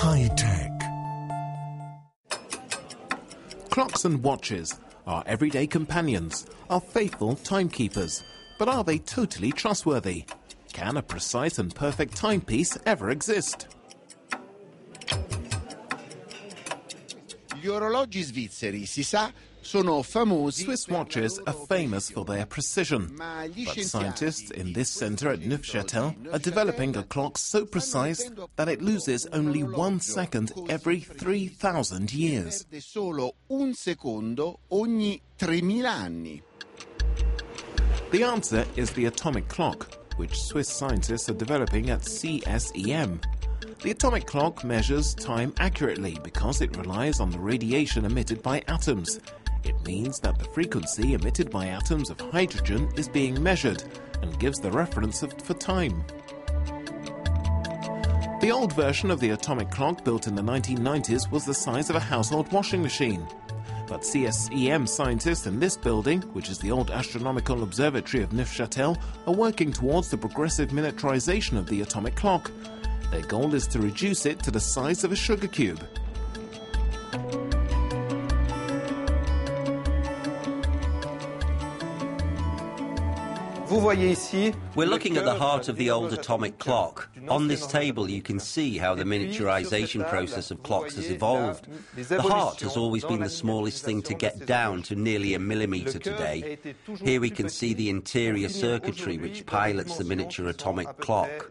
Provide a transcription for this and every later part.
High tech. Clocks and watches, are everyday companions, our faithful timekeepers. But are they totally trustworthy? Can a precise and perfect timepiece ever exist? Gli orologi svizzeri, si sa, Swiss watches are famous for their precision, but scientists in this center at Neuchâtel are developing a clock so precise that it loses only one second every 3,000 years. Perde solo un secondo ogni 3000 anni. The answer is the atomic clock, which Swiss scientists are developing at CSEM. The atomic clock measures time accurately because it relies on the radiation emitted by atoms. It means that the frequency emitted by atoms of hydrogen is being measured and gives the reference of, for time. The old version of the atomic clock built in the 1990s was the size of a household washing machine. But CSEM scientists in this building, which is the old astronomical observatory of Neuchâtel, are working towards the progressive miniaturization of the atomic clock. Their goal is to reduce it to the size of a sugar cube. We're looking at the heart of the old atomic clock. On this table, you can see how the miniaturization process of clocks has evolved. The heart has always been the smallest thing to get down to nearly a millimeter today. Here we can see the interior circuitry which pilots the miniature atomic clock.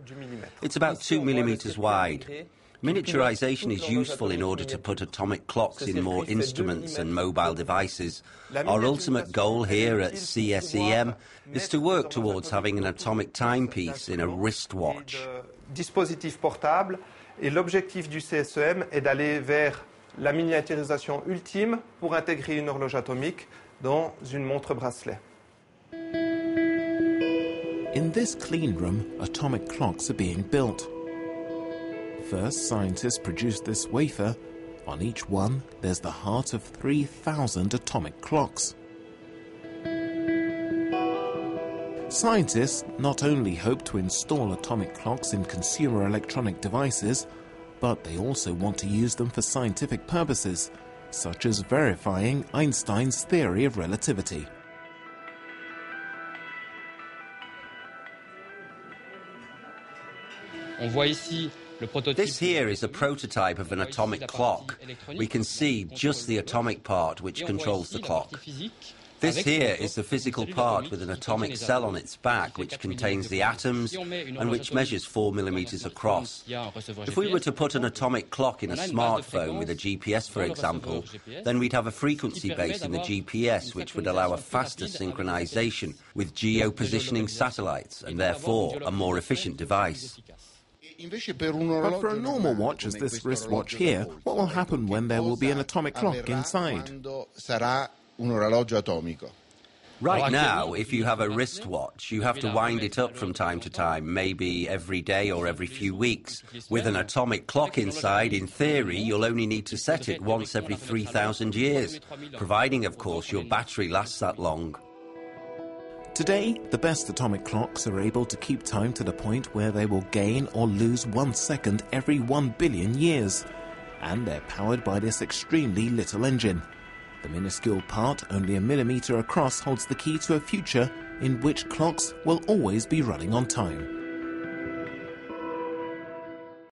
It's about two millimeters wide. Miniaturization is useful in order to put atomic clocks in more instruments and mobile devices. Our ultimate goal here at CSEM is to work towards having an atomic timepiece in a wristwatch. dispositif portable et l'objectif du CSEM est d'aller vers la miniaturisation ultime pour intégrer une horloge atomique dans une montre bracelet. In this clean room, atomic clocks are being built. First, scientists produce this wafer. On each one, there's the heart of 3,000 atomic clocks. Scientists not only hope to install atomic clocks in consumer electronic devices, but they also want to use them for scientific purposes, such as verifying Einstein's theory of relativity. On voit ici. This here is a prototype of an atomic clock. We can see just the atomic part which controls the clock. This here is the physical part with an atomic cell on its back which contains the atoms and which measures 4 millimeters across. If we were to put an atomic clock in a smartphone with a GPS, for example, then we'd have a frequency base in the GPS which would allow a faster synchronization with geo-positioning satellites and therefore a more efficient device. Invece per un But for a normal watch as this wristwatch here, what will happen when there will be an atomic clock inside? Quando sarà un orologio atomico. Right now, if you have a wristwatch, you have to wind it up from time to time, maybe every day or every few weeks. With an atomic clock inside, in theory, you'll only need to set it once every 3,000 years, providing, of course, your battery lasts that long. Today, the best atomic clocks are able to keep time to the point where they will gain or lose one second every one billion years. And they're powered by this extremely little engine. The minuscule part, only a millimeter across, holds the key to a future in which clocks will always be running on time.